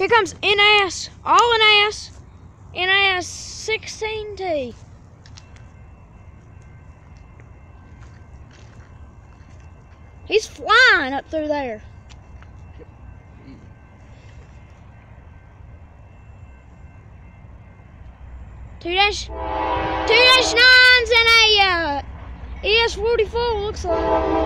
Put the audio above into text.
Here comes NS, all NS, NS 16T. He's flying up through there. Two dash, two dash nines and a uh, ES44 looks like.